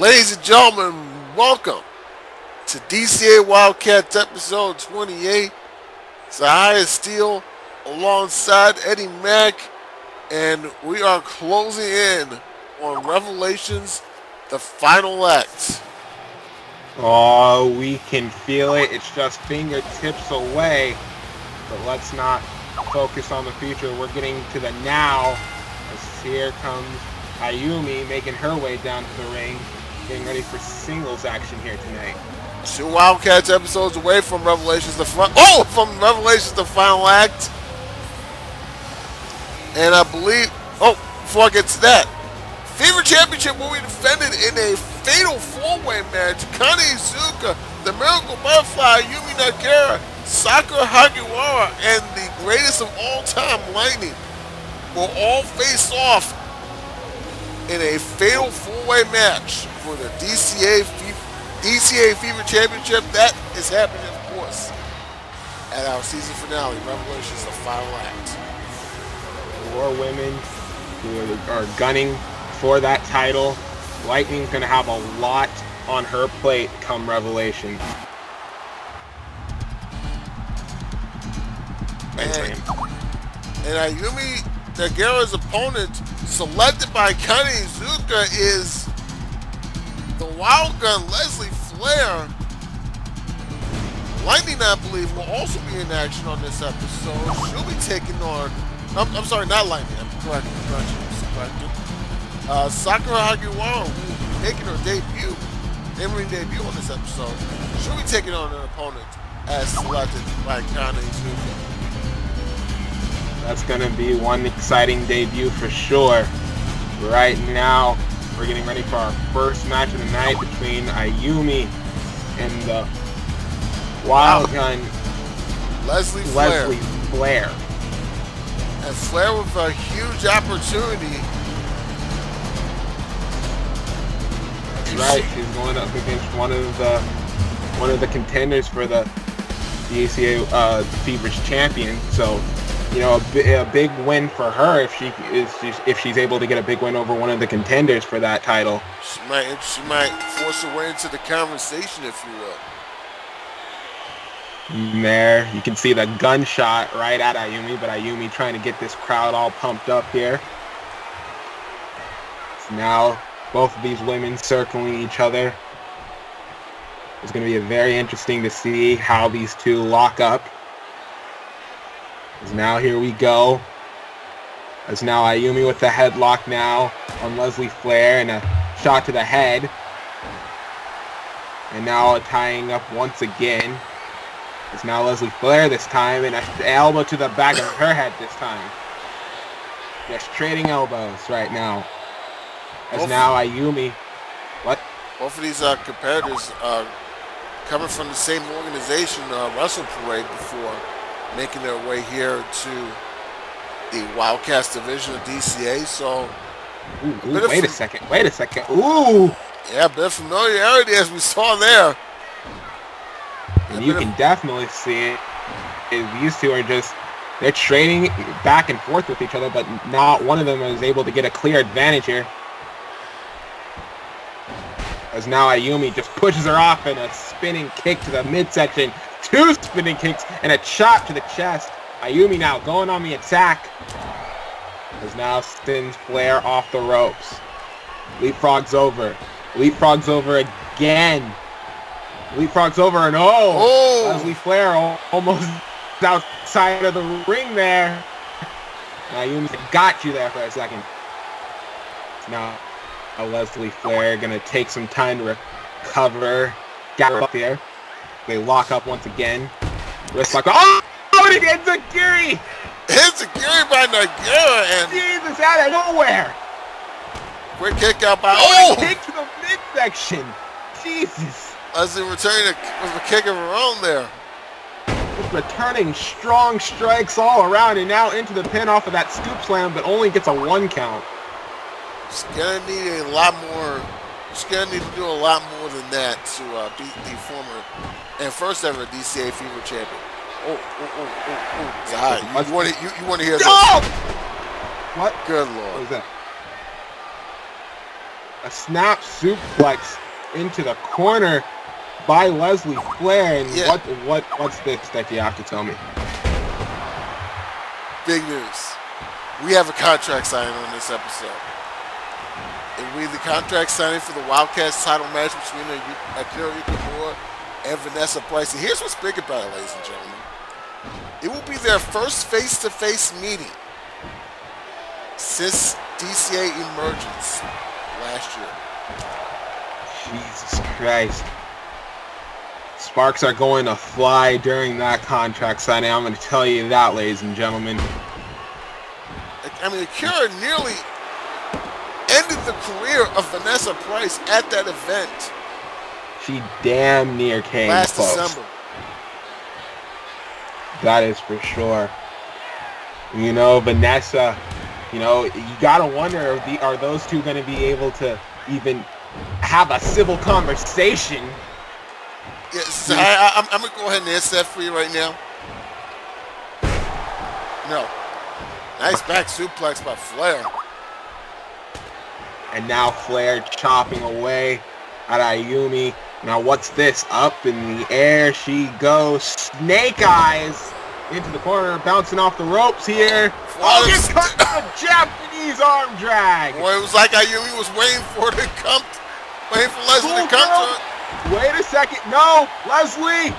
Ladies and gentlemen, welcome to DCA Wildcats episode 28. Zahia Steele alongside Eddie Mack, and we are closing in on Revelations, the final act. Oh, we can feel it. It's just fingertips away. But let's not focus on the future. We're getting to the now. As here comes Ayumi making her way down to the ring getting ready for singles action here tonight. Two Wildcats episodes away from Revelations the front. Oh, from Revelations the final act. And I believe. Oh, before I get to that, Fever Championship will be defended in a fatal four-way match. Kana Iizuka, the Miracle Butterfly, Yumi Nagare, Sakura Hagiwara, and the greatest of all time, Lightning, will all face off in a fatal four-way match for the DCA DCA Fever Championship. That is happening, of course, at our season finale. Revelations, the final act. Four women who are gunning for that title. Lightning's going to have a lot on her plate come Revelation. And, and Ayumi Nagare's opponent, selected by Kana Iizuka, is the Wild Gun Leslie Flair. Lightning, I believe, will also be in action on this episode. She'll be taking on, I'm, I'm sorry, not Lightning, I'm correct, correction, uh, Sakura Hagiwara, will be making her debut, in-ring debut on this episode. She'll be taking on an opponent as selected by Kana Iizuka. That's going to be one exciting debut for sure. Right now, we're getting ready for our first match of the night between Ayumi and the Wild Gun Leslie Flair. Leslie Flair. And Flair with a huge opportunity. That's right. She's going up against one of the one of the contenders for the DCA uh, Feverish champion. So you know, a, a, big win for her if she is if she's able to get a big win over one of the contenders for that title. She might she might force her way into the conversation, if you will. Mm, there, you can see the gunshot right at Ayumi, but Ayumi trying to get this crowd all pumped up here. So now, both of these women circling each other. It's going to be very interesting to see how these two lock up. As now here we go. As now Ayumi with the headlock now on Leslie Flair and a shot to the head. And now tying up once again. It's now Leslie Flair this time and an elbow to the back of her head this time. Just trading elbows right now. As both now Ayumi. What? Both of these uh, competitors uh, coming from the same organization, uh, Wrestle Parade before making their way here to the Wildcats division of DCA. So, ooh, ooh, wait a second. Wait a second. Ooh. Yeah, a bit of familiarity as we saw there. And you can definitely see it. These two are just they're trading back and forth with each other, but not one of them is able to get a clear advantage here. As now Ayumi just pushes her off in a spinning kick to the midsection two spinning kicks and a chop to the chest. Ayumi now going on the attack. As now spins Flair off the ropes. Leapfrogs over. Leapfrogs over again. Leapfrogs over and oh! oh. Leslie Flair almost outside of the ring there. Ayumi got you there for a second. Now, Leslie Flair gonna take some time to recover. Got up there. They lock up once again. Wrist lock. Oh! Oh, and again, Zagiri! Zagiri by Nagare and... Jesus, out of nowhere! Quick kick out by... Oh! Kick to the midsection! Jesus! As Leslie returning with a kick of her own there. Just returning strong strikes all around and now into the pin off of that scoop slam, but only gets a one count. It's gonna need a lot more She's to need to do a lot more than that to uh, beat the former and first ever DCA Fever champion. Oh, oh, oh, oh, oh. You, want to, you, you want to hear this? Oh! What? Good lord. What is that? a snap suplex into the corner by Leslie Flair. And Yeah. what what what's this that you have to tell me? Big news. We have a contract signing on this episode. It will be the contract signing for the Wildcats title match between Akira Yukimura and Vanessa Pryce. And here's what's big about it, ladies and gentlemen. It will be their first face-to-face meeting since DCA emergence last year. Jesus Christ. Sparks are going to fly during that contract signing. I'm going to tell you that, ladies and gentlemen. I mean, Akira nearly ended the career of Vanessa Pryce at that event She damn near came last close. December. That is for sure. You know, Vanessa, you know, you gotta wonder, are, the, are those two gonna be able to even have a civil conversation? Yes, I, I'm gonna go ahead and answer that for you right now. No. Nice back suplex by Flair. And now Flair chopping away at Ayumi. Now what's this? Up in the air she goes. Snake Eyes into the corner, bouncing off the ropes here. Oh, gets caught a Japanese arm drag. Boy, it was like Ayumi was waiting for it to come, waiting for Leslie to come to it. Wait a second. No, Leslie.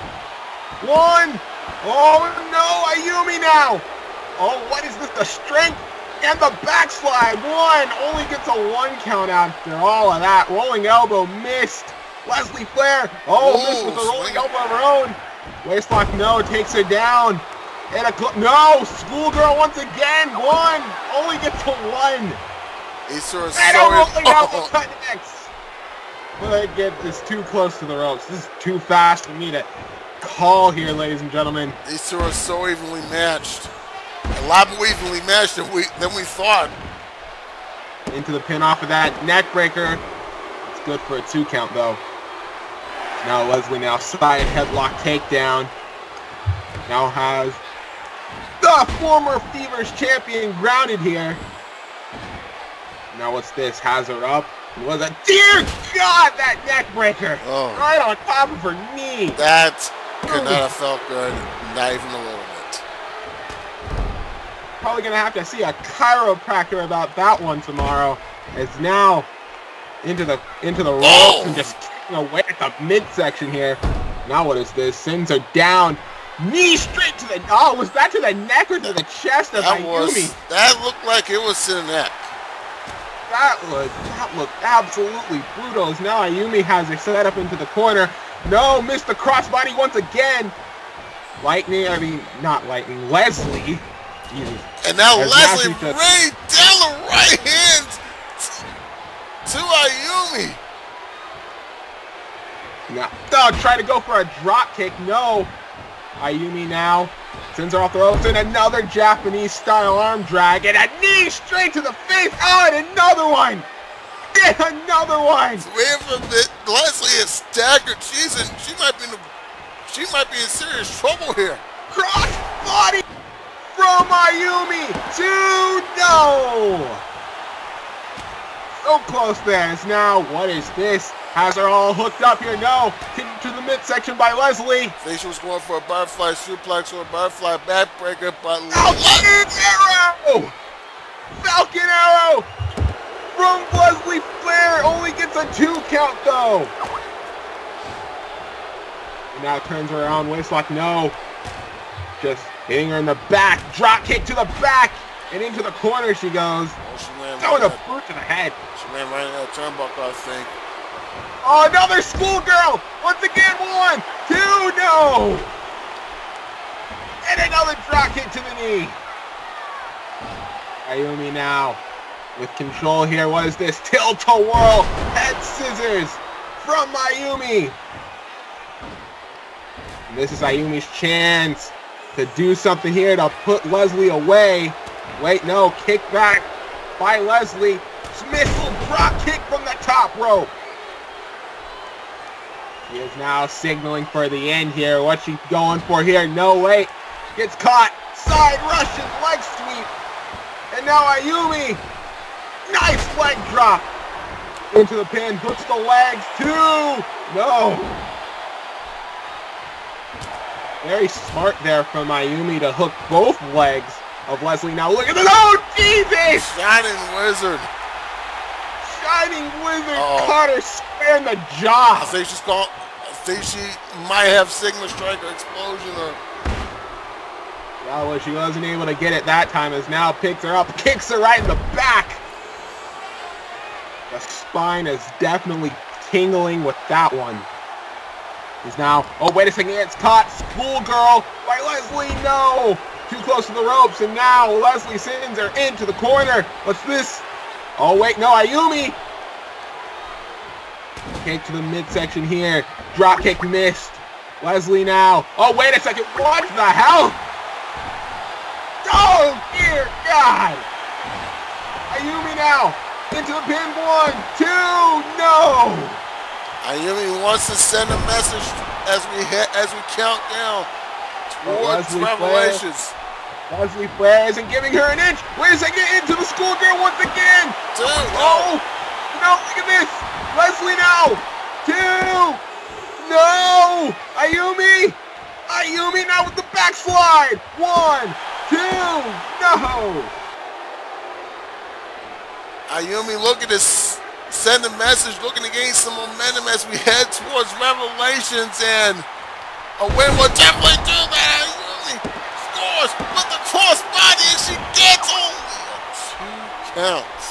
One. Oh no, Ayumi now. Oh, what is this? The strength and the backslide. One only gets a one count after all of that. Rolling elbow missed. Leslie Flair. Oh, Whoa, missed with a rolling elbow of her own. Waistlock no takes her down. And a cl- no schoolgirl once again. One only gets a one. Of And a rolling elbow cut next. I get this too close to the ropes. This is too fast for me to call here, ladies and gentlemen. These two are so evenly matched. A lot more evenly matched than we than we thought. Into the pin off of that neck breaker. It's good for a two count though. Now Leslie now side headlock takedown. Now has the former Fevers champion grounded here. Now what's this? Has her up. Was a dear God that neck breaker Oh. right on top of her knee. That could not have felt good, not even a little bit. Probably gonna have to see a chiropractor about that one tomorrow. As now into the into the ropes Oh. and just kicking away at the midsection here. Now what is this? Sends her down. Knee straight to the oh, was that to the neck or to the chest of That Ayumi? was that looked like it was to the neck. That was that looked absolutely brutal. As now Ayumi has her set up into the corner. No, missed the crossbody once again. Lightning, I mean not lightning, Leslie. Jesus. And now As Leslie rained down the right hand to Ayumi. No. Oh, try to go for a drop kick. No. Ayumi now sends her off the ropes and another Japanese style arm drag and a knee straight to the face. Oh, and another one. And another one. Wait for the Leslie is staggered. She's in. She might be in. She might be in serious trouble here. Cross body from Ayumi to no. So close there. It's now, what is this? Has her all hooked up here. No. Kicked to the midsection by Leslie. Think she was going for a butterfly suplex or a butterfly backbreaker, but Falcon Arrow! Falcon Arrow! From Leslie Flair only gets a two count though. And now turns her around, waistlock, no. Just hitting her in the back. Drop kick to the back. And into the corner she goes. Oh, she landed Throwing right, a boot to the head. she landed right in that turnbuckle, I think. Oh, another schoolgirl! Once again, one, two, no! And another drop kick to the knee. Ayumi now with control here. What is this? Tilt-a-whirl head scissors from Ayumi. And this is Ayumi's chance to do something here to put Leslie away. Wait, no, kick back by Leslie. Missile drop kick from the top rope. She is now signaling for the end here. What's she going for here? No, wait. Gets caught. Side Russian leg sweep. And now Ayumi. Nice leg drop. Into the pin, hooks the legs, two! No! Very smart there from Ayumi to hook both legs of Leslie. Now look at the, oh Jesus! Shining Wizard. Shining Wizard oh. caught her square in the jaw. I think she's think she might have Sigma Striker Explosion or well, she wasn't able to get it that time as now picks her up, kicks her right in the back. The spine is definitely tingling with that one. He's now, oh, wait a second, it's caught. Schoolgirl by Leslie, no. Too close to the ropes, and now Leslie sends her into the corner. What's this? Oh, wait, no, Ayumi. Kick to the midsection here. Drop kick missed. Leslie now. Oh, wait a second. What the hell? Oh, dear God! Ayumi now into the pin. One, two, no! Ayumi wants to send a message as we hit, as we count down oh, towards Leslie Revelations. Flair. Leslie Flair isn't giving her an inch. Wait a second, into the schoolgirl once again. Two. Oh, no, look at this. Leslie now. Two. No. Ayumi. Ayumi now with the backslide. One, two, no! Ayumi looking to send a message, looking to gain some momentum as we head towards Revelations, and a win will definitely do that. Ayumi scores with the crossbody, and she gets only two counts.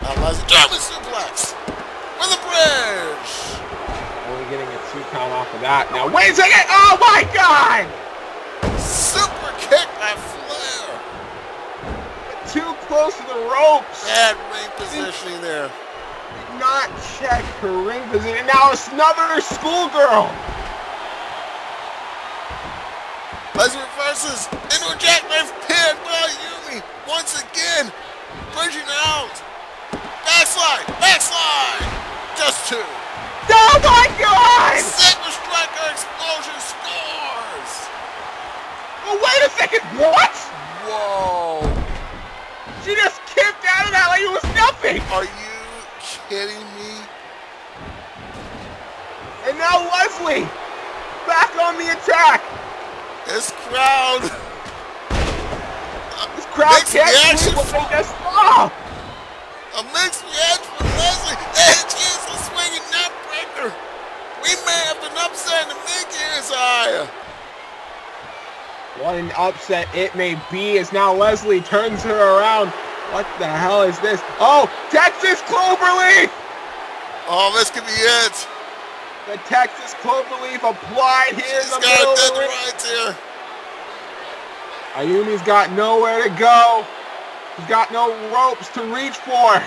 Now, German suplex with a bridge Only getting a two count off of that. Now, wait a second! Oh my god! Super kick by Flair. Too close to the ropes. Bad ring positioning there. Did not check her ring position. Now it's another schoolgirl. Leslie reverses into a jackknife pin by Yumi. Once again, bridging out. Backslide, backslide. Just two. Oh my god! Sigma Striker Explosion scores! Oh, wait a second, what? Whoa. She just kicked out of that like it was nothing! Are you kidding me? And now Leslie, back on the attack! This crowd... This crowd can't believe what they just saw! A mixed reaction from Leslie, and she's a swinging neck breaker. We may have an upset in the mid years, Aya. What an upset it may be as now Leslie turns her around. What the hell is this? Oh, Texas Cloverleaf! Oh, this could be it. The Texas Cloverleaf applied here She's in the got middle dead of the right here. Ayumi's got nowhere to go. He's got no ropes to reach for.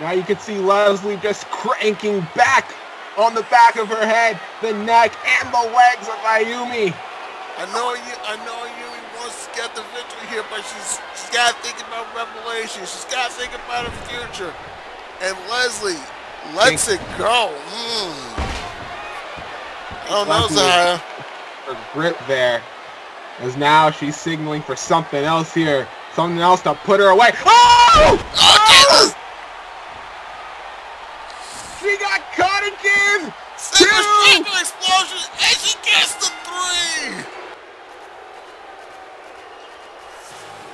Now you can see Leslie just cranking back on the back of her head, the neck, and the legs of Ayumi. I know you. I know Ayumi wants to get the victory here, but she's she's got to think about Revelation. She's got to think about her future. And Leslie lets it go. Mm. I don't know, Zaya. Her grip there. As now she's signaling for something else here. Something else to put her away. Oh! Oh, She got caught again! Two! explosion, and she gets the three!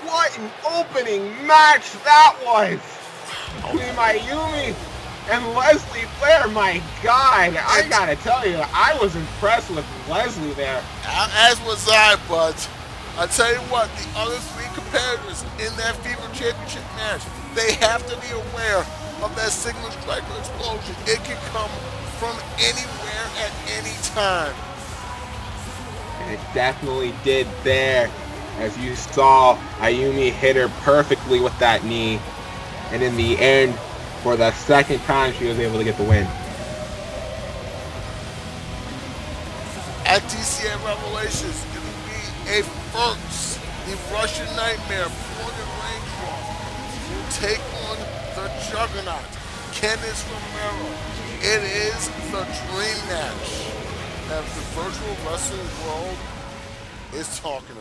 What an opening match that was! Between Mayumi and Leslie Flair, my God, I gotta tell you, I was impressed with Leslie there. As was I, but I tell you what, the other three competitors in that Fever Championship match, they have to be aware of that Sigma Striker explosion. It can come from anywhere at any time. And it definitely did there. As you saw, Ayumi hit her perfectly with that knee. And in the end, for the second time, she was able to get the win. At DCA Revelations, it will be a first. The Russian Nightmare, Morgan Reincroft, will take on the Juggernaut, Candice Romero. It is the dream match that the virtual wrestling world is talking about.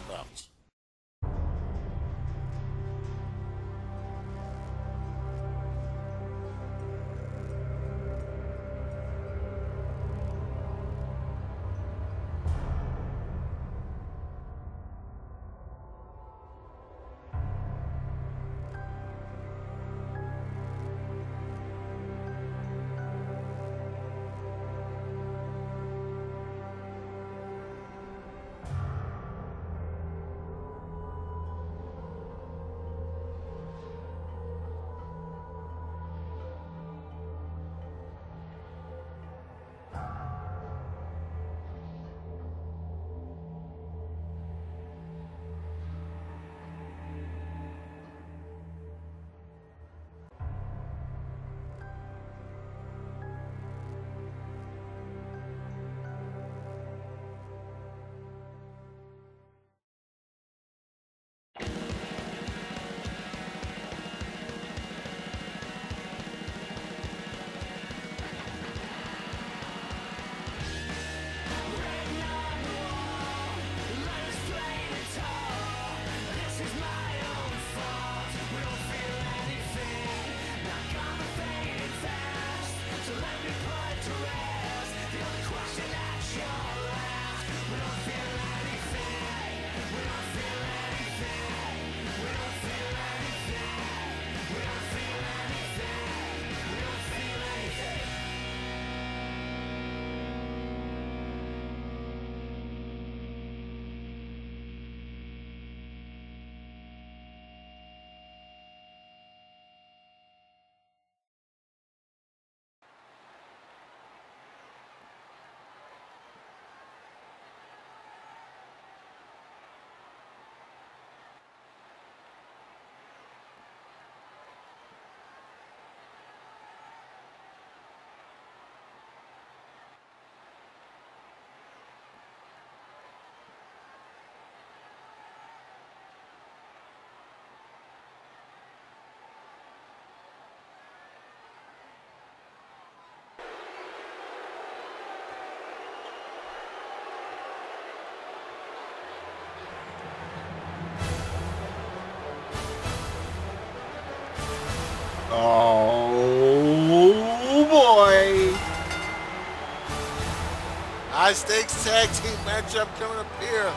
High stakes tag team matchup coming up here.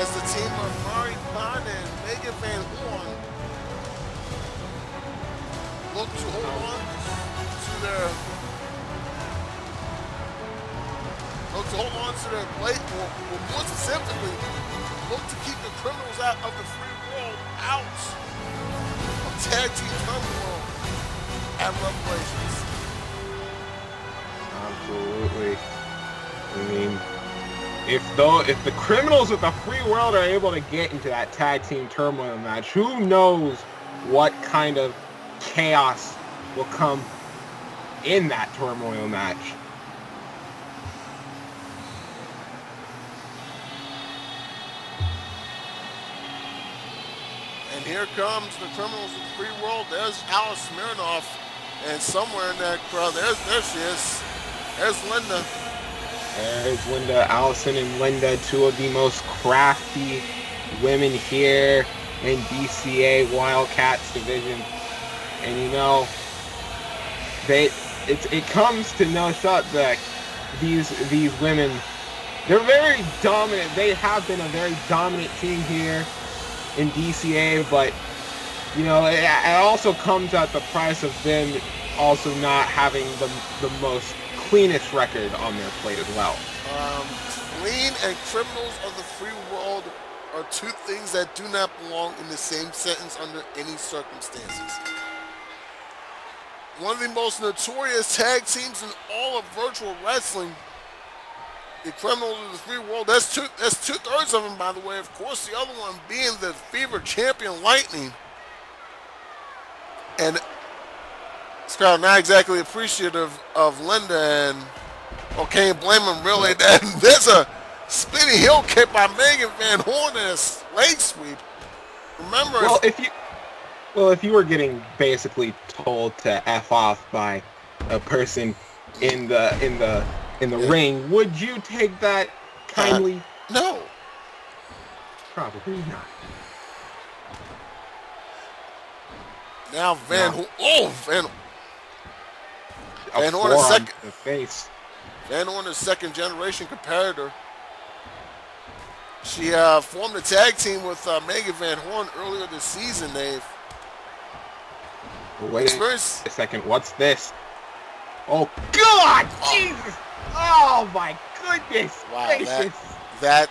As the team of Mari Bond and Megan Van Horn look to hold on to their look to hold on to their plate, or, or more specifically, look to keep the criminals out of the free world out of tag team turmoil at Revelations. Absolutely. I mean, if though if the criminals of the free world are able to get into that tag team turmoil match, who knows what kind of chaos will come in that turmoil match. And here comes the criminals of the free world. There's Alice Smirnoff. And somewhere in that crowd, there's there she is. There's Linda. There's Linda, Allison and Linda, two of the most crafty women here in DCA Wildcats division. And you know, they it, it comes to no that these these women they're very dominant. They have been a very dominant team here in DCA, but you know, it, it also comes at the price of them also not having the the most cleanest record on their plate as well. Um, clean and criminals of the free world are two things that do not belong in the same sentence under any circumstances. One of the most notorious tag teams in all of virtual wrestling, the criminals of the free world. That's two. That's two thirds of them, by the way. Of course, the other one being the Fever Champion Lightning. And Scott, not exactly appreciative of Linda, and well, can't blame him really. That there's a spinning heel kick by Megan Van Horn and a leg sweep. Remember, well, if you well, if you were getting basically told to f off by a person in the in the in the yeah. ring, would you take that kindly? Uh, no. Probably not. Now Van, no. oh Van, Van Horn is second. The face. Van Horn is second generation competitor. She uh, formed a tag team with uh, Megan Van Horn earlier this season. They've Wait experienced... a second. What's this? Oh God! Oh. Jesus! Oh my goodness! Wow, that, that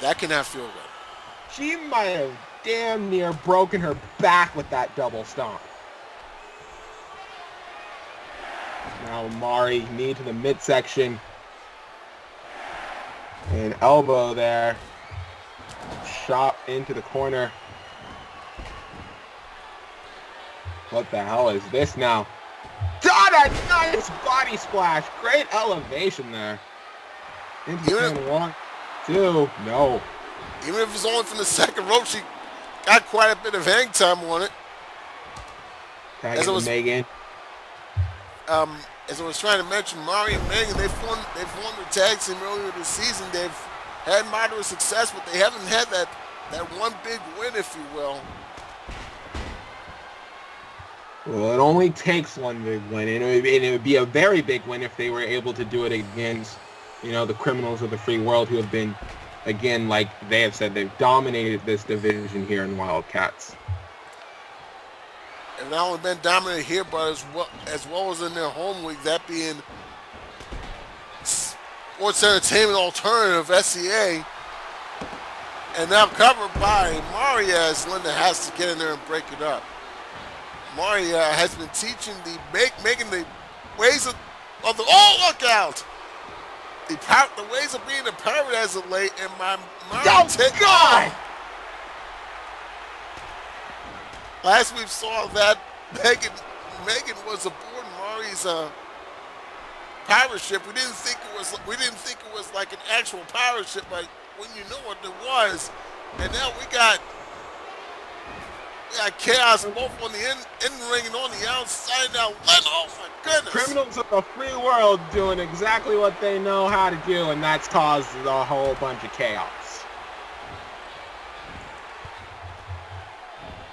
that cannot feel good. She might have damn near broken her back with that double stomp. Now Mari, knee to the midsection. And elbow there. Shot into the corner. What the hell is this now? Got a nice body splash. Great elevation there. Into Even one, two, no. Even if it's only from the second rope, she got quite a bit of hang time on it. As it was, Megan. Um, as I was trying to mention, Mari and Megan, they formed they formed a tag team earlier this season. They've had moderate success, but they haven't had that that one big win, if you will. Well, it only takes one big win, and it, would, and it would be a very big win if they were able to do it against, you know, the criminals of the free world who have been, again, like they have said, they've dominated this division here in Wildcats. And not only been dominant here, but as well as well as in their home league, that being Sports Entertainment Alternative (SEA), and now covered by Marias. Linda has to get in there and break it up. Maria has been teaching the make, making the ways of, of the oh look out the the ways of being a pirate as of late and my mind oh, God. Last we saw that Megan Megan was aboard Mari's uh, pirate ship. We didn't think it was we didn't think it was like an actual pirate ship, but when you know what it was, and now we got we got chaos both on the in, in ring and on the outside now. oh my goodness. Criminals of the free world doing exactly what they know how to do, and that's caused a whole bunch of chaos.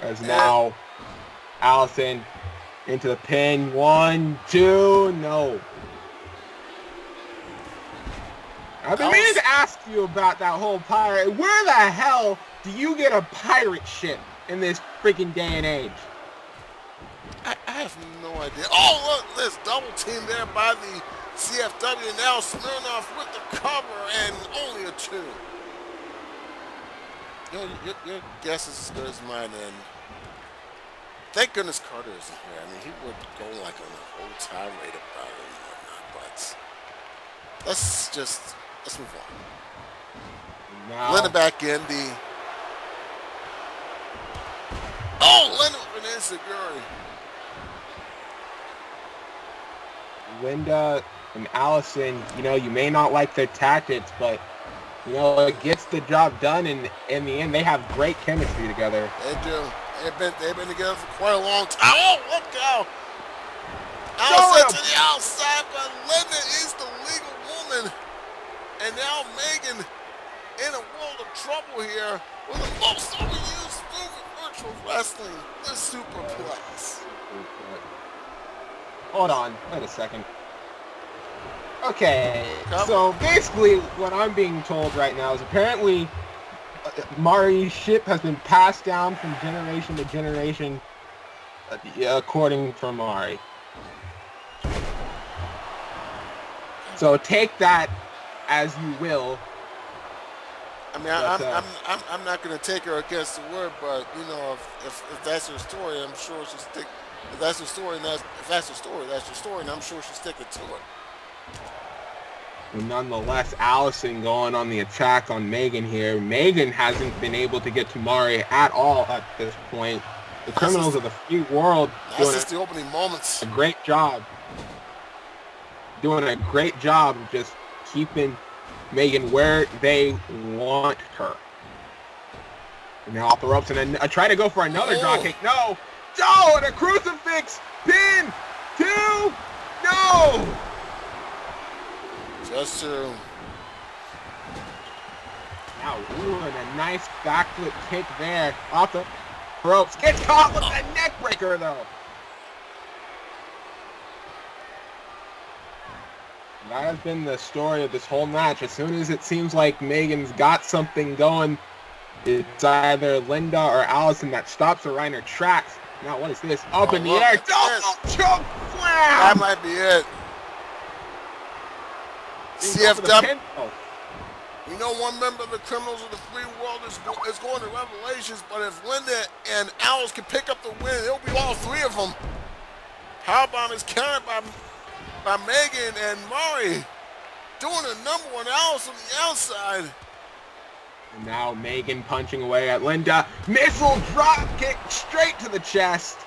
As now Allison into the pin. One, two, no. I've been meaning to ask you about that whole pirate. Where the hell do you get a pirate ship in this freaking day and age? I, I have no idea. Oh, look, this double team there by the CFW. Now Smirnoff with the cover and only a two. Your, your, your guess is as good as mine, and thank goodness Carter isn't here. I mean, he would go like on a whole tirade about it and whatnot, but let's just, let's move on. Now, Linda back in the... Oh, Linda with an insecurity. Linda and Allison, you know, you may not like their tactics, but you know, it gets the job done, and in the end, they have great chemistry together. They do. They've been they've been together for quite a long time. Ah. Oh, look out! Allison to the outside, but Linda is the legal woman, and now Megan in a world of trouble here with the most overused move in virtual wrestling, the superplex. Hold on, wait a second. Okay, so basically what I'm being told right now is apparently Mari's ship has been passed down from generation to generation uh, according to Mari. So take that as you will. I mean, I, I'm, I'm, I'm, I'm not going to take her against the word, but, you know, if, if, if that's her story, I'm sure she'll stick. If that's her story, and that's, if that's her story, that's her story, and I'm sure she'll stick it to it. Nonetheless, Allison going on the attack on Megan here. Megan hasn't been able to get to Mari at all at this point. The criminals of the free world doing just the opening moments. A great job. Doing a great job of just keeping Megan where they want her. And now off the ropes and then I uh, try to go for another oh. drop kick. No. Oh, and a crucifix. Pin. Two. No. Just to... Now, ooh, and a nice backflip kick there. Off the ropes. Gets caught with a neck breaker, though. That has been the story of this whole match. As soon as it seems like Megan's got something going, it's either Linda or Allison that stops her in her tracks. Now, what is this? Up oh, in the oh, air. Double choke slam! That might be it. CFW. Oh. You know, one member of the criminals of the free world is, go, is going to Revelations, but if Linda and Owls can pick up the win, it'll be all three of them. Powerbomb is countered by, by Megan and Mari, doing a number one Owls from the outside. And now Megan punching away at Linda. Missile drop kick straight to the chest.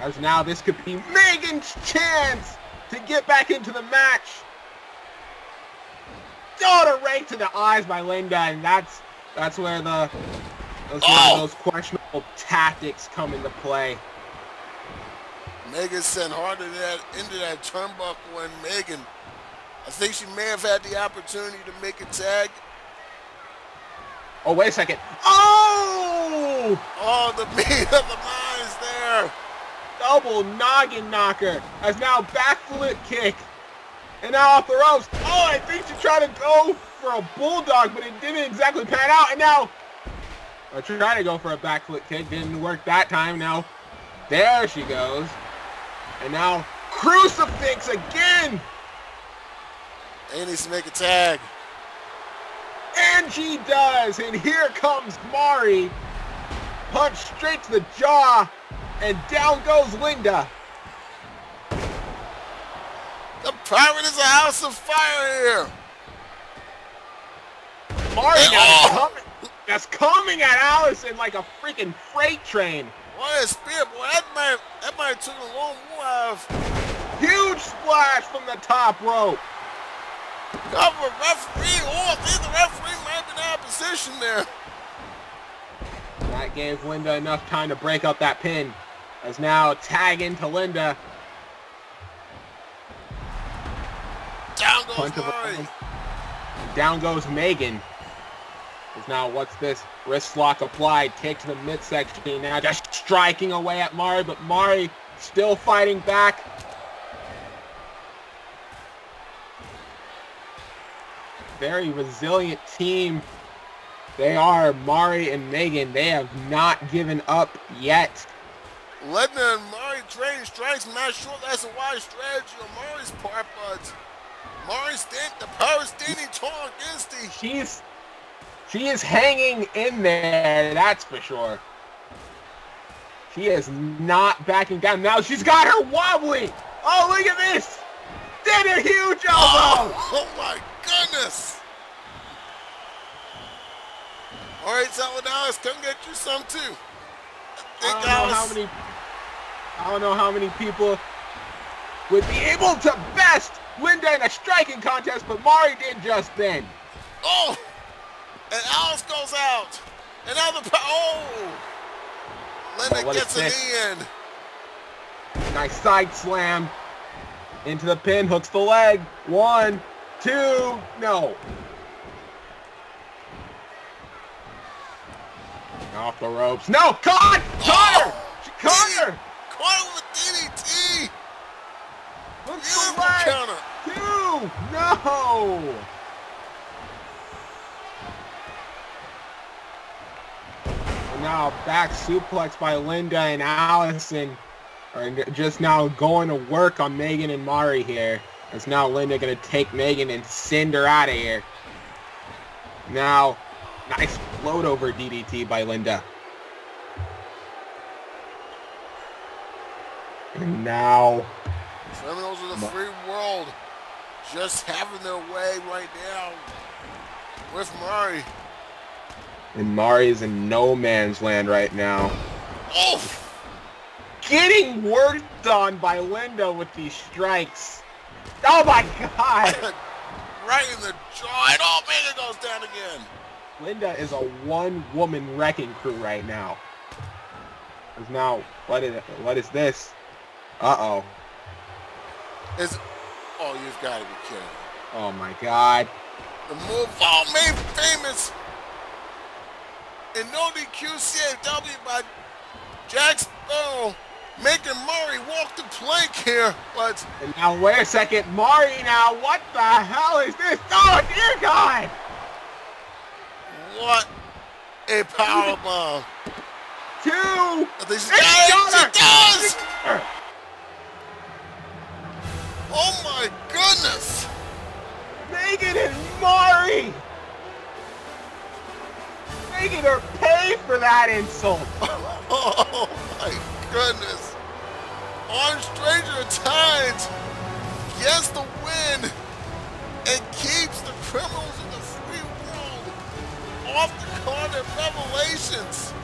As now this could be Megan's chance to get back into the match. Daughter right to the eyes by Linda, and that's that's where the that's oh. where those questionable tactics come into play. Megan sent hard into that into that turnbuckle, and Megan, I think she may have had the opportunity to make a tag. Oh, wait a second. Oh! Oh, the beat of the minds there. Double noggin knocker. As now backflip kick. And now off the ropes. I think she tried to go for a bulldog, but it didn't exactly pan out. And now, I tried to go for a backflip kick. Didn't work that time. Now, there she goes. And now, crucifix again. And needs to make a tag. And she does. And here comes Mari. Punch straight to the jaw. And down goes Linda. The pirate is a house of fire here. Mari oh. coming, that's coming at Allison like a freaking freight train. What a spear, boy. That might, that might took a long move. Huge splash from the top rope. Cover referee oh, off. The referee might have been out of position there. That gave Linda enough time to break up that pin. As now tag into Linda. Down goes Mari. Down goes Megan. Is now what's this? Wrist lock applied. Kick to the midsection. Now just striking away at Mari, but Mari still fighting back. very resilient team they are Mari and Megan. They have not given up yet. And Mari trading strikes. I'm not sure that's a wise strategy on Mari's part, but Mari stand the power standing tall against the. She's she is hanging in there. That's for sure. She is not backing down. Now she's got her wobbly. Oh, look at this! Did a huge oh, elbow! Oh, oh my goodness! All right, Dallas, come get you some too. I don't know how many. I don't know how many people would be able to best Linda in a striking contest, but Mari did just then. Oh, and Alice goes out. And now oh. oh, the oh, Linda gets it in. Nice side slam into the pin, hooks the leg. One, two, no. Off the ropes. No! Caught! Caught her! She caught her! Caught her with DDT! Looks counter. Two! No! And now back suplex by Linda and Allison are just now going to work on Megan and Mari here. It's now Linda going to take Megan and send her out of here. Now, Nice float over DDT by Linda. And now... Criminals of the free world just having their way right now with Mari. And Mari is in no man's land right now. Oh! Getting worked on by Linda with these strikes. Oh my god! right in the jaw, and oh man, it goes down again. Linda is a one-woman wrecking crew right now. Is now what is what is this? Uh oh. Is oh you've got to be kidding. Oh my god. The move oh, all made famous in no DQ by Jack Sparrow oh, making Mari walk the plank here, but and now wait a second, Mari now, what the hell is this? Oh dear God! What a power bomb. Two. This guy, she does. Oh my goodness. Megan and Mari. Making her pay for that insult. Oh my goodness. On Stranger Tides gets the win and keeps the criminals in the free world off the card at Revelations.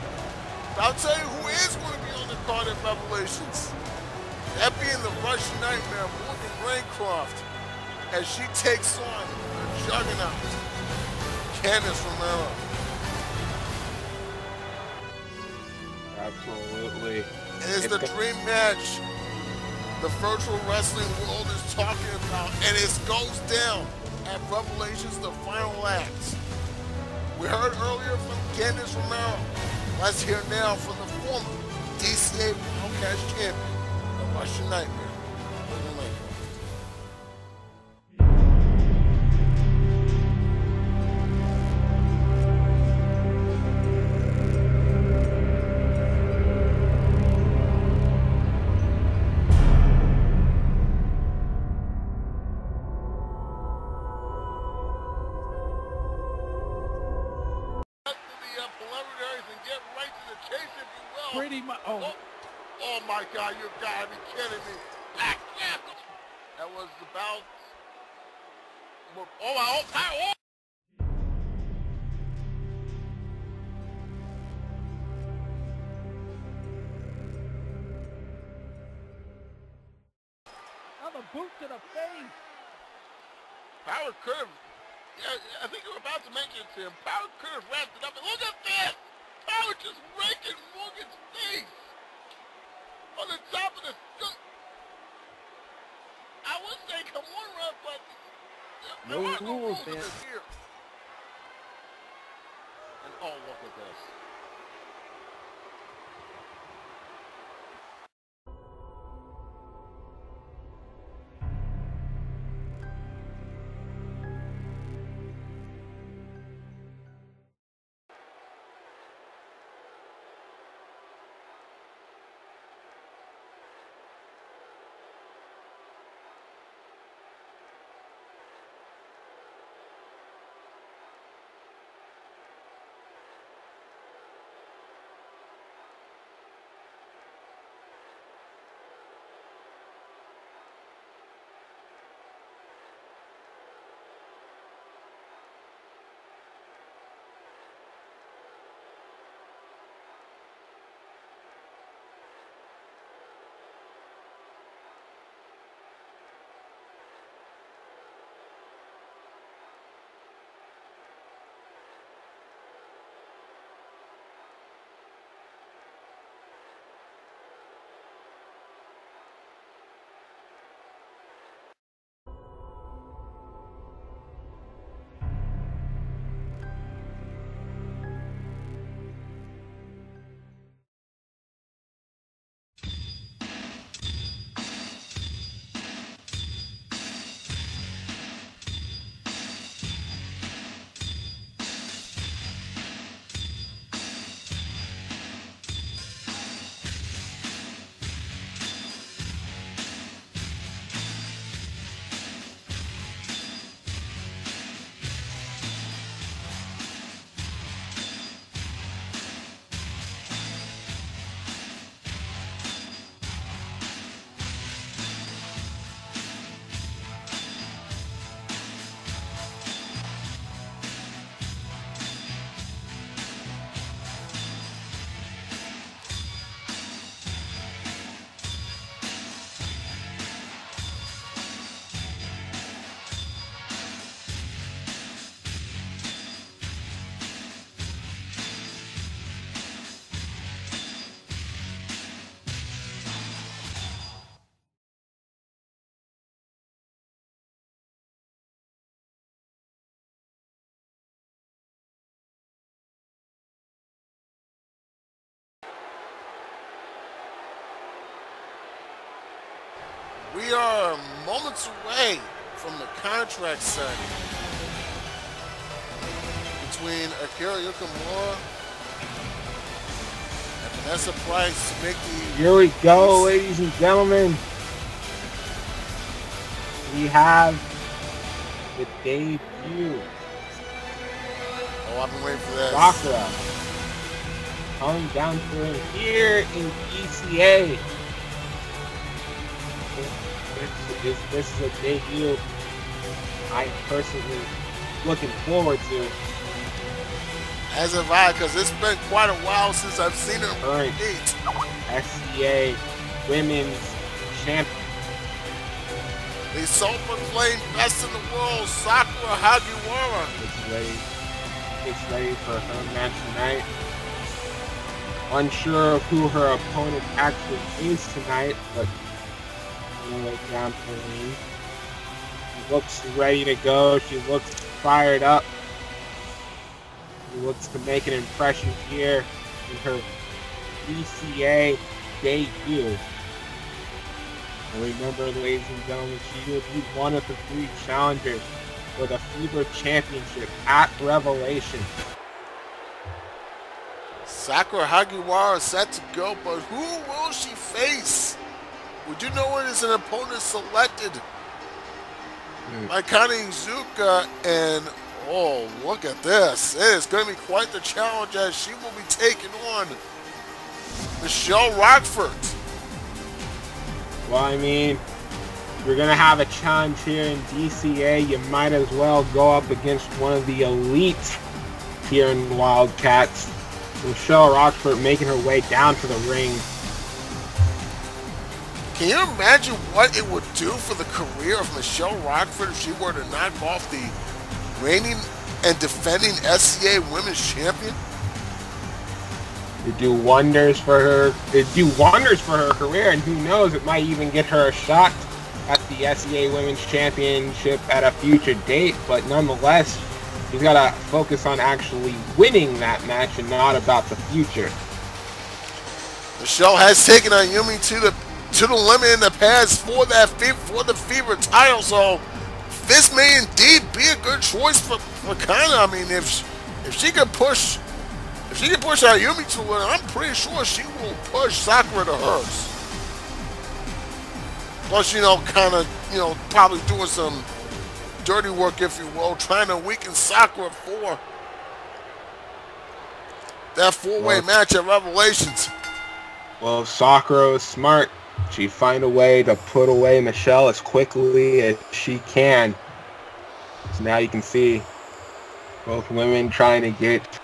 I'll tell you who is going to be on the card at Revelations. That being the Russian Nightmare, Morgan Reincroft, as she takes on the juggernaut, Candice Romero. Absolutely. It is the dream match the virtual wrestling world is talking about, and it goes down at Revelations, the final act. We heard earlier from Candice Romero. Let's hear now from the former DCA Broadcast champion, the Russian Nightmare. God, you gotta be kidding me. Here. And oh, look at this. We are moments away from the contract signing between Akira Yukimura and Vanessa Pryce to make the Here we go, ladies and gentlemen. We have the debut. Oh, I've been waiting for this. Sakura coming down ring here in DCA. This is, this is a debut I'm personally looking forward to. As have I, because it's been quite a while since I've seen her Right. compete. SCA Women's Champion. The self-proclaimed best in the world, Sakura Hagiwara. Gets ready, gets ready for her match tonight. Unsure of who her opponent actually is tonight, but the. She looks ready to go. She looks fired up. She looks to make an impression here in her DCA debut. And remember, ladies and gentlemen, she will be one of the three challengers for the Fever Championship at Revelation. Sakura Hagiwara is set to go, but who will she face? We do know it is an opponent selected Hmm. by Iizuka, and oh, look at this. It is going to be quite the challenge as she will be taking on Michelle Rockford. Well, I mean, you're gonna have a challenge here in DCA, you might as well go up against one of the elite here in Wildcats. Michelle Rochford making her way down to the ring. Can you imagine what it would do for the career of Michelle Rockford if she were to knock off the reigning and defending SCA Women's Champion? It'd do wonders for her. It'd do wonders for her career, and who knows, it might even get her a shot at the SEA Women's Championship at a future date. But nonetheless, she's got to focus on actually winning that match and not about the future. Michelle has taken Ayumi to the to the limit in the past for that for the fever title, so this may indeed be a good choice for, for Kana. I mean, if if she could push if she can push Ayumi to it, I'm pretty sure she will push Sakura to hers. Plus, you know, kind of, you know, probably doing some dirty work, if you will, trying to weaken Sakura for that four-way Well- match at Revelations. Well, if Sakura is smart, she'd find a way to put away Michelle as quickly as she can. So now you can see both women trying to get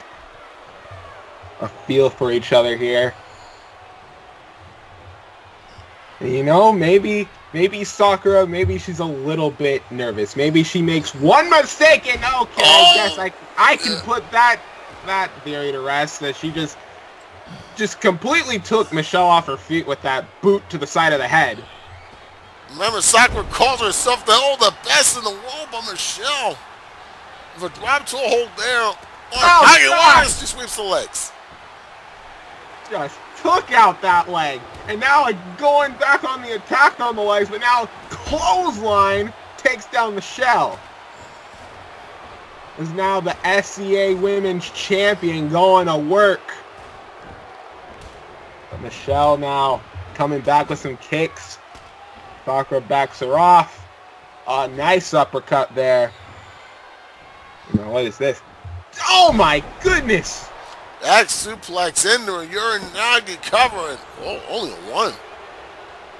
a feel for each other here. And you know, maybe maybe Sakura, maybe she's a little bit nervous. Maybe she makes one mistake and okay, I oh! guess I I can put that that theory to rest that she just just completely took Michelle off her feet with that boot to the side of the head. Remember, Sakura calls herself the oh, the best in the world, but Michelle, with a drop to a hold there, on Oh, how you God. she sweeps the legs. Just took out that leg. And now like going back on the attack on the legs, but now clothesline takes down Michelle. Is now the SCA Women's Champion going to work. But Michelle now coming back with some kicks. Sakura backs her off. A nice uppercut there. Now what is this? Oh my goodness! Back suplex into a Uranagi cover, and oh, only a one.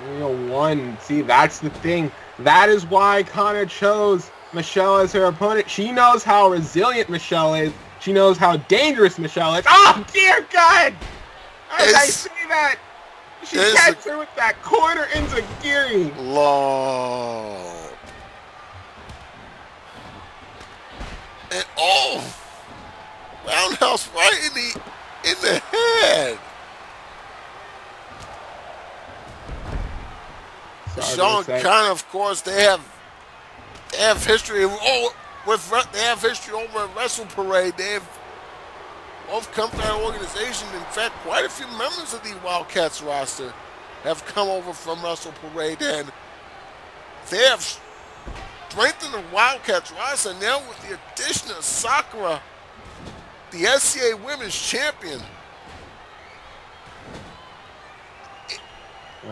Only know, one. See, that's the thing. That is why Kana chose Michelle as her opponent. She knows how resilient Michelle is. She knows how dangerous Michelle is. Oh, dear God! As I see that, she gets her with that corner into Geary. Long. And oh, roundhouse right in the in the head. Sean Khan, of course, they have they have history. Oh, with they have history over at Wrestle Parade. They have both come that organization. In fact, quite a few members of the Wildcats roster have come over from Wrestle Parade, and they have strengthened the Wildcats roster now with the addition of Sakura, the SCA Women's Champion.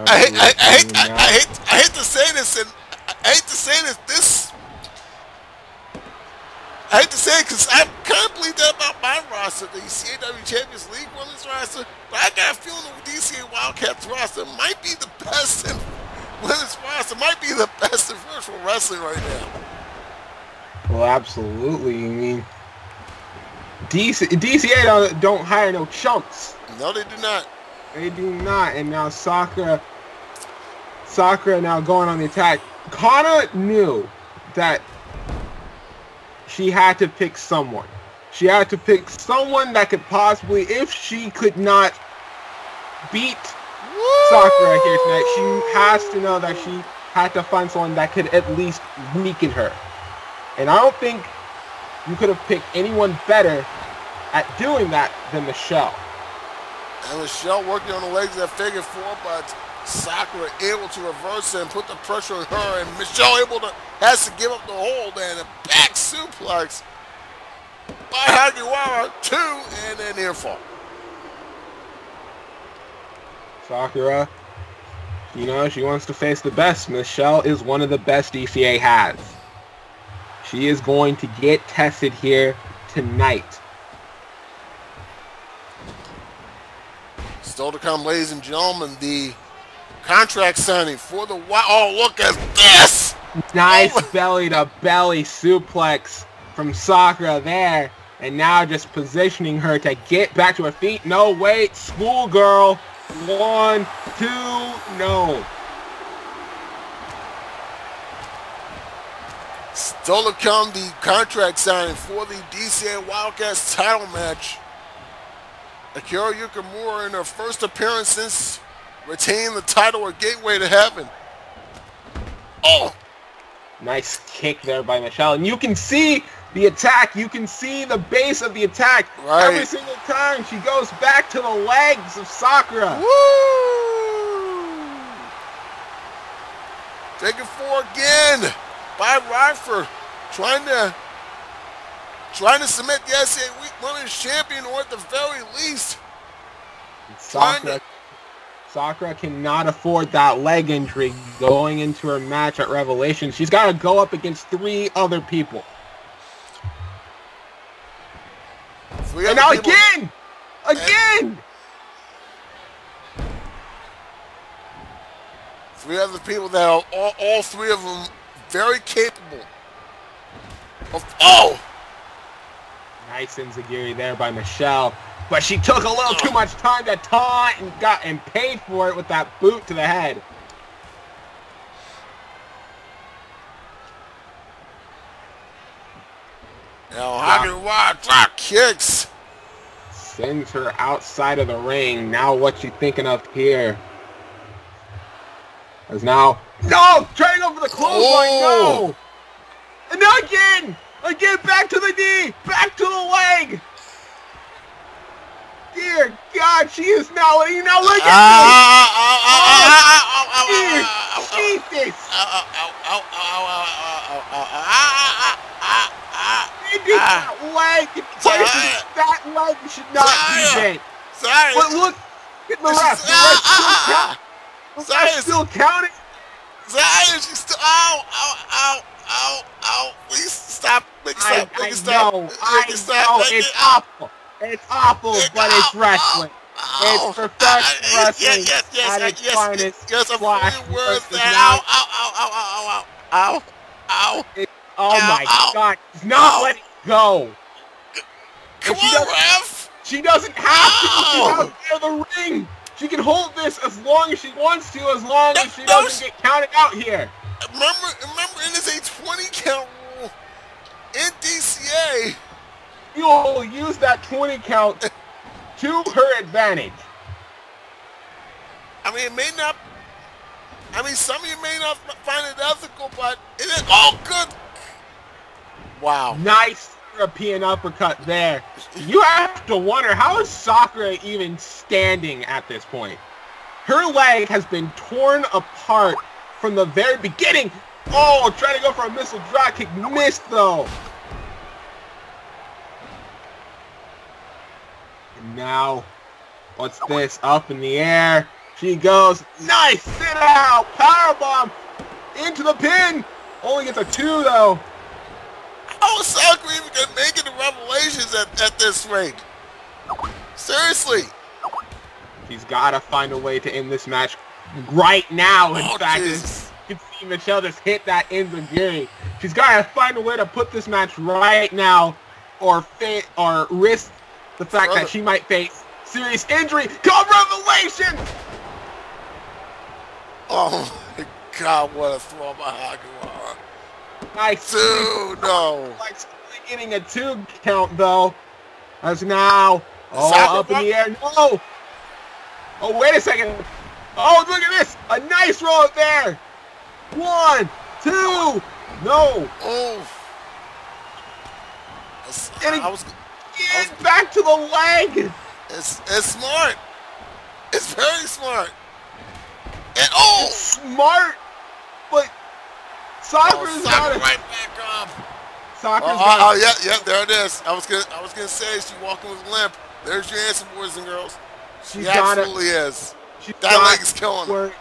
I hate, I, hate, I, hate, I hate to say this, and I hate to say this. This, I hate to say it because I kind of believe that about my roster, the CAW Champions League Women's roster. But I got a feeling the DCA Wildcats roster might be the best in women's roster, might be the best in virtual wrestling right now. Well, absolutely. I mean, DC, DCA don't, don't hire no chumps. No, they do not. They do not. And now Sakura, Sakura now going on the attack. Kana knew that she had to pick someone. She had to pick someone that could possibly, if she could not beat Sakura here tonight, she has to know that she had to find someone that could at least weaken her. And I don't think you could have picked anyone better at doing that than Michelle. And Michelle working on the legs of that figure four, but Sakura able to reverse and put the pressure on her, and Michelle able to has to give up the hold and a back suplex by Hagiwara, two, and an near fall. Sakura, you know, she wants to face the best. Michelle is one of the best DCA has. She is going to get tested here tonight. Still to come, ladies and gentlemen, the contract signing for the Wild. Oh, look at this! Nice oh. belly to belly suplex from Sakura there. And now just positioning her to get back to her feet. No, wait, schoolgirl. One, two, no. Still to come, the contract signing for the DCA Wildcats title match. Akira Yukimura in her first appearance since retaining the title of Gateway to Heaven. Oh! Nice kick there by Michelle. And you can see the attack. You can see the base of the attack. Right. Every single time she goes back to the legs of Sakura. Woo! Taking four again by Ryford. Trying to trying to submit the SA Week Women's Champion or at the very least. Sakura, Sakura cannot afford that leg injury going into her match at Revelation. She's got to go up against three other people. Three and now people. again! Again! Three other people that are all, all three of them very capable of... Oh! Nice Enziguri there by Michelle. But she took a little too much time to taunt and got and paid for it with that boot to the head. Now Hagen drop kicks. Sends her outside of the ring. Now what she thinking of here? As now No! Trying over the clothesline, oh. no! And now again! Again, back to the knee! Back to the leg! Dear God, she is now you know. Look at me! Jesus! Maybe that leg, that leg should not be bent. Sorry. But look at the ref. The ref still counting. Zion, she's still. Ow, ow, ow, ow, ow. Please stop. Make stop. I, Make stop. Know, I know. It's awful. It's awful, it, but it's wrestling. Oh, it's professional wrestling yes, yes, yes, at its yes, finest. Yes, Flash few words there. Ow, ow, ow, ow, ow, ow, ow, ow. It, oh ow, my ow, God! He's not ow. letting go. Come she on, ref. She doesn't have to. She's out there the ring. She can hold this as long as she wants to, as long as she doesn't get counted out here. Remember, remember, it is a 20 count rule in DCA. You'll use that 20 count to her advantage. I mean, it may not. I mean, some of you may not find it ethical, but it is all good. Wow. Nice European uppercut there. You have to wonder, how is Sakura even standing at this point? Her leg has been torn apart from the very beginning. Oh, trying to go for a missile drop kick. Missed, though. Now, what's this? Up in the air. She goes. Nice! Sit out! Powerbomb! Into the pin! Only gets a two, though. How is Sakura even gonna make it to Revelations at, at this rate? Seriously. She's got to find a way to end this match right now. In Oh, fact, Jesus. you can see Michelle just hit that in the game. She's got to find a way to put this match right now, or fa- or risk the fact Brother. that she might face serious injury. Call Revelation! Oh my god, what a throw by Hagiwara. Nice. Dude, no. Like getting a two count though. As now, oh, Sakura- up in the air. No. Oh, wait a second. Oh, look at this. A nice roll up there. One, two. No. Oh. It's, And was, back to the leg. it's, it's smart. It's very smart. And oh! Smart. But oh Sakura's Sakura got it. right back up. Sakura's Oh, got oh, oh, it. yeah, yeah, there it is. I was gonna, I was gonna say she walking with a limp. There's your answer, boys and girls. She it. absolutely is. She's That got leg is killing her. worry-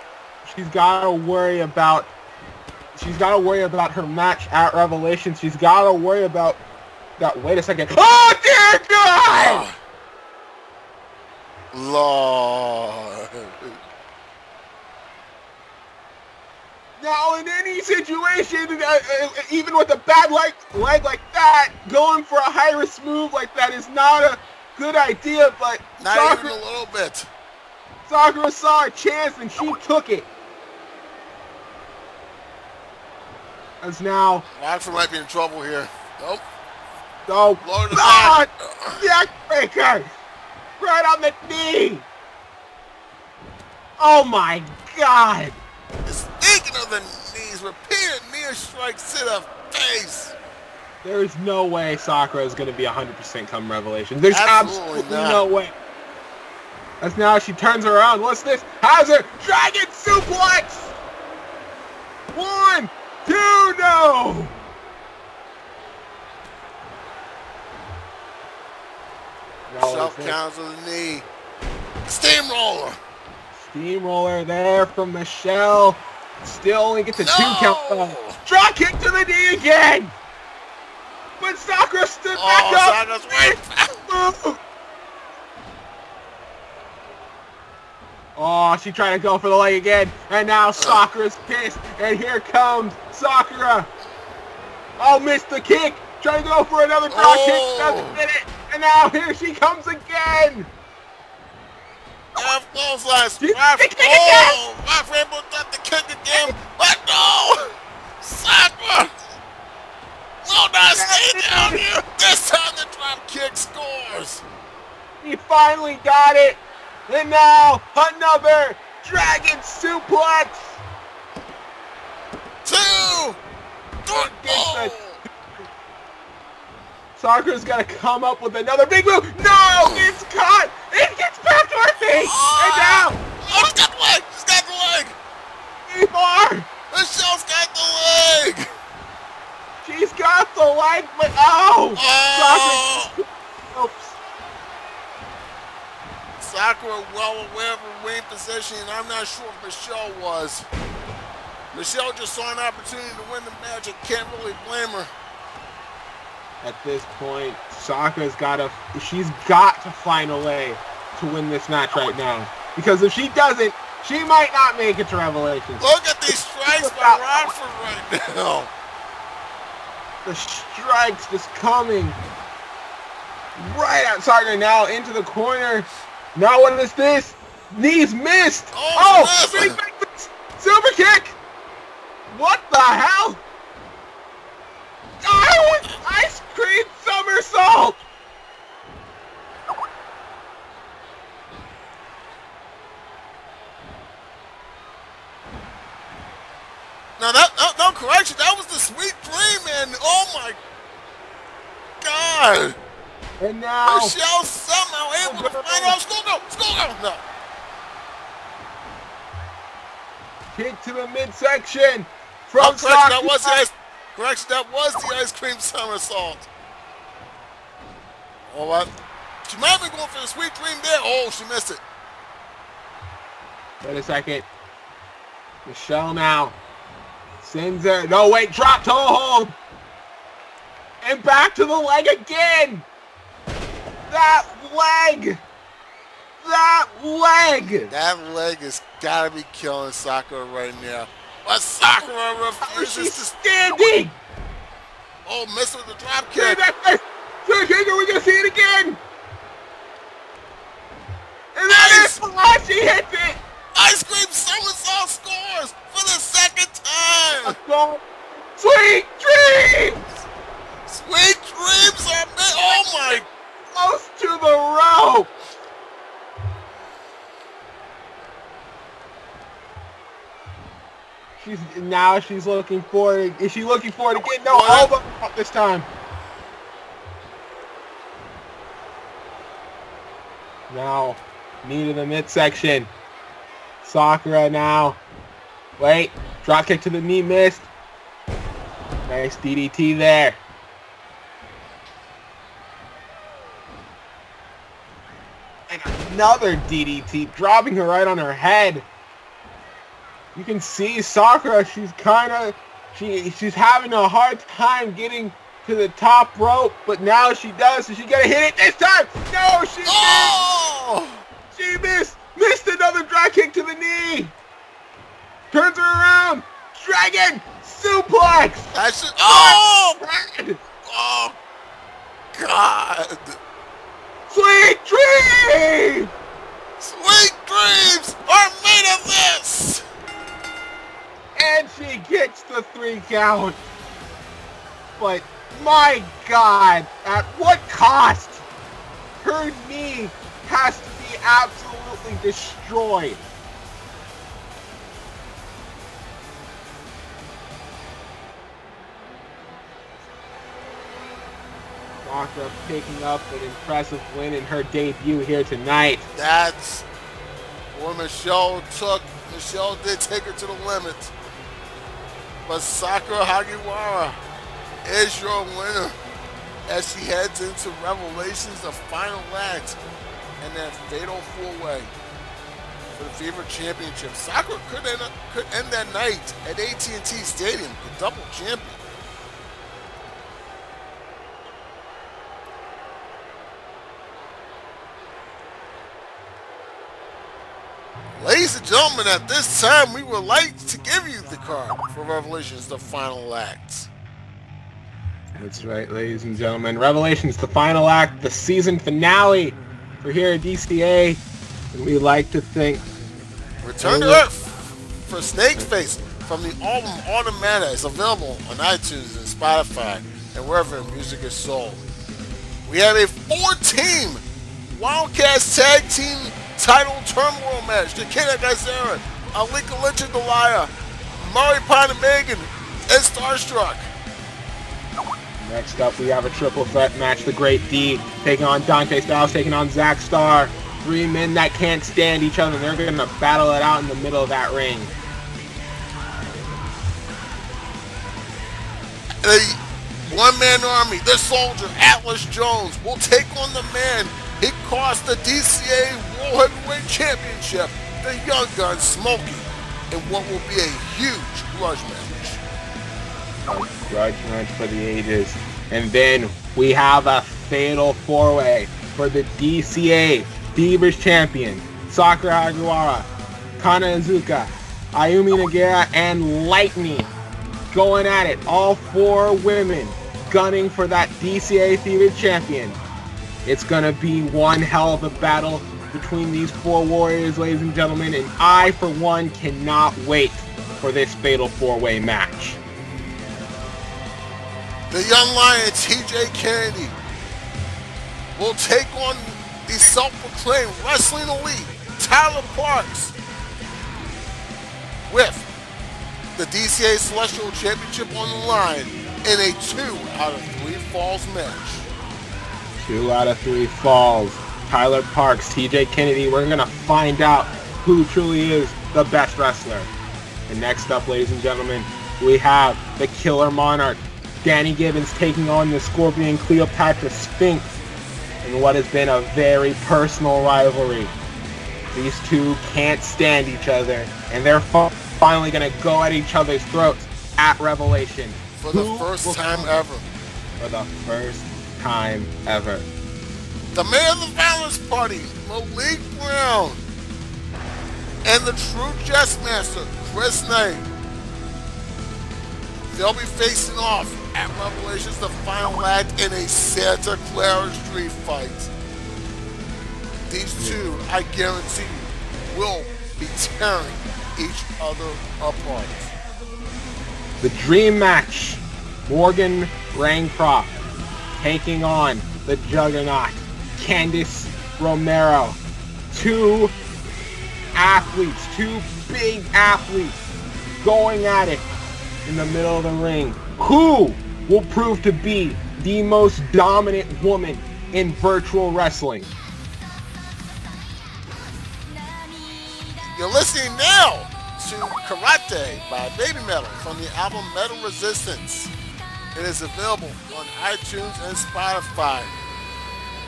She's got to worry about. She's got to worry about her match at Revelation. She's got to worry about that. Wait a second. Oh dear God! Lord. Now, in any situation, uh, uh, even with a bad leg, leg like that, going for a high risk move like that is not a good idea. But Not Sakura, even a little bit. Sakura saw a chance and she took it. As now, Rockford might be in trouble here. Nope. Oh, Lower the God, back. neckbreaker, right on the knee. Oh my God! Speaking of the knees, repeated near strikes to the face. There is no way Sakura is going to be 100% come Revelation. There's Absolutely absolutely, no way. As now she turns around. What's this? How's her dragon suplex? One, two, no. Self counts with the knee. Steamroller. Steamroller there from Michelle. Still only gets a two count. No. though. Draw kick to the knee again. But Sakura stood oh, back Oh, up. Sakura's back. Move. Oh, she tried to go for the leg again, and now Sakura's pissed, and here comes Sakura. Oh, missed the kick. Trying to go for another draw Oh. kick, doesn't oh! get it, and now here she comes again. Clotheslines. She's Ref- kicking oh, Ref able got the kick again. But no! Sakura! No, not stay down here. This time the drop kick scores. He finally got it, and now another dragon suplex. Two! Three! Oh. Sakura's got to come up with another big move. No, it's caught. It gets back to her feet, and ah! now Oh, she's got the leg! She's got the leg! more. Michelle's got the leg! She's got the leg, but oh! Oh! Sakura, oops. Sakura well aware of her ring position, and I'm not sure if Michelle was. Michelle just saw an opportunity to win the match and can't really blame her. At this point, Sakura's got to, she's got to find a way to win this match right now. Because if she doesn't, she might not make it to Revelations. Look at these strikes by Rockford right now. The strikes just coming right at Sakura now into the corner. Now what is this? Knees missed. Oh, Oh, it's big missed. back fist. super kick. What the hell? Oh, ice cream somersault. Now that no, no correction, that was the sweet dream, and oh my god, And now Michelle somehow able to find out. Schoolgirl, schoolgirl, no. kick to the midsection. from Oh, correction, that was the Correction, that was the ice cream somersault. Oh, All right. She might have been going for the sweet dream there. Oh, she missed it. Wait a second. Michelle now. Sends her. No, wait. Drop toe hold. And back to the leg again. That leg. That leg. That leg has got to be killing Sakura right now. But Sakura How is she refuses to. standing? Oh, missed with the drop kick. that? Look, Are we gonna see it again? And that is flash. She hits it. Ice cream somersault scores for the second time. Sweet dreams. Sweet dreams are made. Oh my Close to the rope. She's now she's looking for it. Is she looking for it again? No, elbow this time. Now, knee to the midsection. Sakura now. Wait, drop kick to the knee missed. Nice DDT there. And another DDT, dropping her right on her head. You can see Sakura, she's kind of, she she's having a hard time getting to the top rope, but now she does, so she gonna hit it this time. No, she oh! missed. Oh! She missed, missed another drag kick to the knee. Turns her around, dragon suplex. That should. Oh! Oh! God! Sweet dream. Sweet dreams are made of this! And she gets the three count. But my God, at what cost? Her knee has to be absolutely destroyed. Sakura picking up an impressive win in her debut here tonight. That's what Michelle took. Michelle did take her to the limit. But Sakura Hagiwara is your winner as she heads into Revelations, the final act, and that fatal four-way for the Fever Championship. Sakura could end, could end that night at AT&T Stadium, the double champion. Ladies and gentlemen, at this time, we would like to give you the card for Revelations, the final act. That's right, ladies and gentlemen. Revelations, the final act, the season finale We're here at DCA. And we like to think Return to Earth for Snake Face from the album Automata is available on iTunes and Spotify and wherever music is sold. We have a four-team Wildcats Tag Team Title Turmoil match. The Kid Takeda Gazera, Alika Lynch and Delia, Murray Pine and Megan, and Starstruck. next up we have a triple threat match. The Great D taking on Dante Styles, taking on Zack Star. Three men that can't stand each other. They're going to battle it out in the middle of that ring. the one-man army, the soldier, Atlas Jones, will take on the man he cost the DCA World Heavyweight Championship, the Young Gun Smokey, in what will be a huge grudge match. Grudge match for the ages. And then we have a fatal four-way for the DCA Divas Champion, Sakura Hagiwara, Kana Iizuka, Ayumi Nagare, and Lightning going at it. All four women gunning for that DCA Divas Champion. It's gonna be one hell of a battle between these four warriors, ladies and gentlemen, and I, for one, cannot wait for this fatal four-way match. The young lion, TJ Kennedy, will take on the self-proclaimed wrestling elite, Tyler Parks, with the DCA Celestial Championship on the line in a two out of three falls match. Two out of three falls. Tyler Parks, TJ Kennedy. We're going to find out who truly is the best wrestler. And next up, ladies and gentlemen, we have the Killer Monarch, Danny Gibbons taking on the Scorpion Cleopatra Sphinx in what has been a very personal rivalry. These two can't stand each other, and they're finally going to go at each other's throats at Revelation. For the Who first time ever. For the first time ever. The man of the Violence Party, Malik Brown, and the true chess master, Chris Knight. They'll be facing off at Revelations the final act in a Santa Clara Street fight. These two, I guarantee you, will be tearing each other apart. The dream match, Morgan Reincroft taking on the Juggernaut, Candice Romero. Two athletes, two big athletes going at it in the middle of the ring. Who will prove to be the most dominant woman in virtual wrestling? You're listening now to Karate by Babymetal from the album Metal Resistance. It is available on iTunes and Spotify.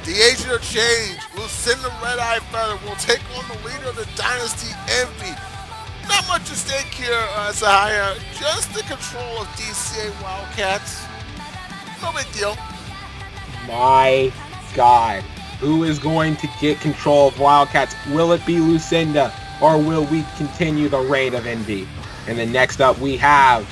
The agent of change, Lucinda Red Eye Feather, will take on the leader of the Dynasty Envy. Not much at stake here, uh, Sahaya. Just the control of DCA Wildcats. No big deal. My God. Who is going to get control of Wildcats? Will it be Lucinda? Or will we continue the reign of Envy? And then next up we have...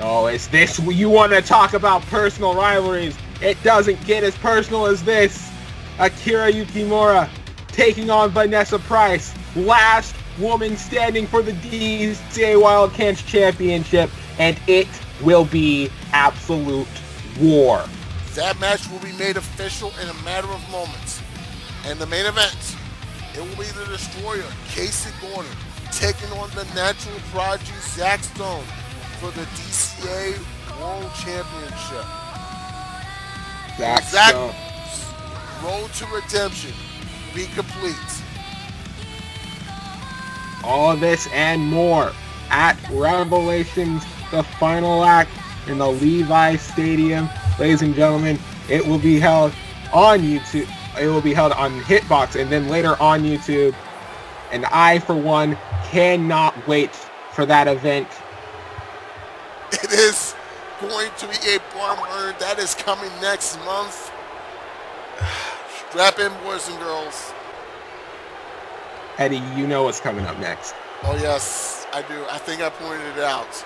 Oh, is this... You want to talk about personal rivalries? It doesn't get as personal as this. Akira Yukimura taking on Vanessa Pryce. Last woman standing for the DCA Wildcats Championship. And it will be absolute war. That match will be made official in a matter of moments. And the main event, it will be the Destroyer, Casey Gordon, taking on the Natural Prodigy, Zach Stone, for the DCA World Championship. Zach Stone. Road to Redemption be complete. All this and more at Revelations, the final act in the Levi Stadium. Ladies and gentlemen, it will be held on YouTube. It will be held on Hitbox and then later on YouTube. And I, for one, cannot wait for that event. It is going to be a bomber that is coming next month. Strap in, boys and girls. Eddie, you know what's coming up next. Oh yes, I do. I think I pointed it out.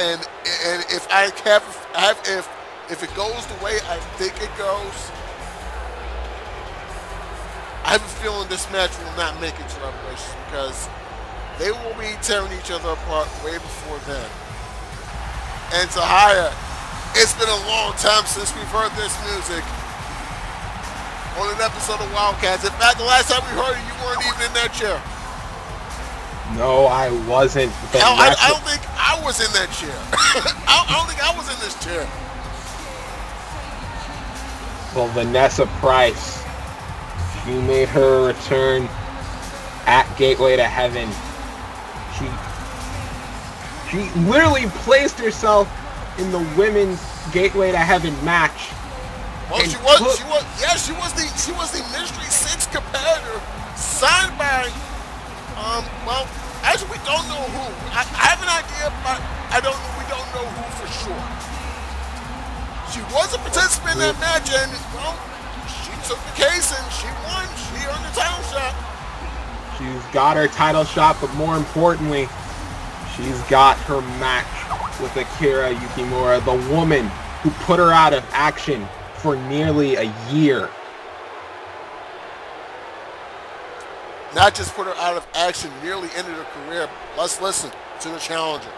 And and if I have, have if if it goes the way I think it goes, I have a feeling this match will not make it to Revelation because they will be tearing each other apart way before then. And Tahaya, it's been a long time since we've heard this music on an episode of Wildcats. In fact, the last time we heard it, you weren't even in that chair. No, I wasn't. Hell, I, I, don't think I was in that chair. I, I don't think I was in this chair. Well, Vanessa Pryce, she made her return at Gateway to Heaven. She she literally placed herself in the women's Gateway to Heaven match well, she was, she was, yeah, she was the, she was the Mystery Six competitor signed by, um, well, actually we don't know who. I, I have an idea, but I don't, we don't know who for sure. She was a participant in that match, and well, she took the case and she won. She earned the title shot. She's got her title shot, but more importantly, she's got her match with Akira Yukimura, the woman who put her out of action for nearly a year. Not just put her out of action, nearly ended her career. Let's listen to the challenger.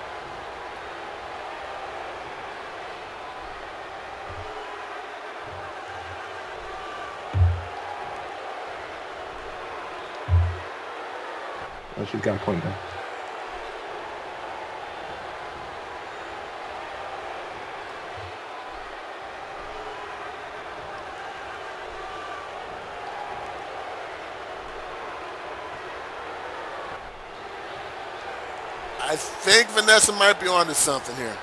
Oh, she's got a point there. Think Vanessa might be onto something here.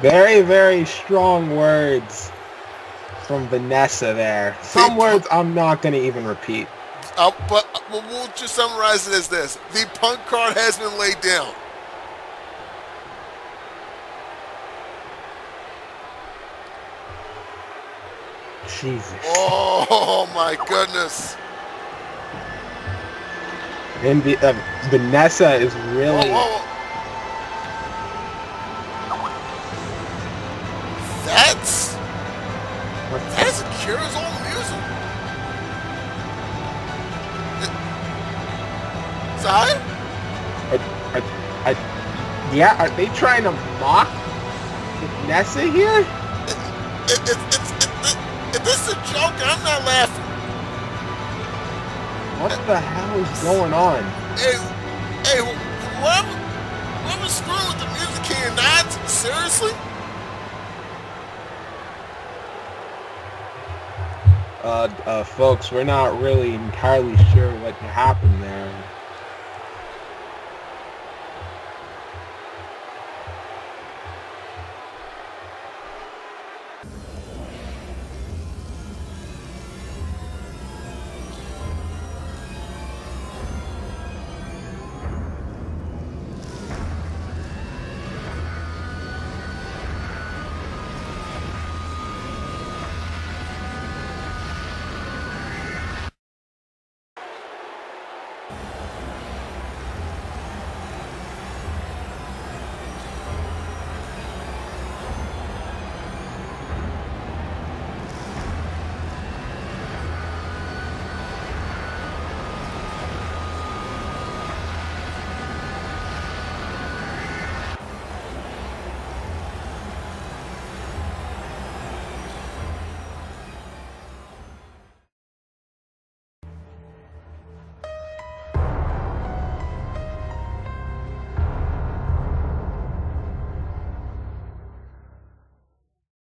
Very, very strong words from Vanessa there. Some words I'm not going to even repeat. Uh, but we'll just summarize it as this. The punk card has been laid down. Jesus. Oh my goodness. And the, uh, Vanessa is really... whoa, whoa. That's that's Kira's old music. Sorry? Are, are, are, yeah, are they trying to mock Vanessa here? I'm not laughing. What the hell is going on? Hey, hey, whoever, whoever's screwing with the music here, not seriously? Uh, uh, folks, we're not really entirely sure what happened there.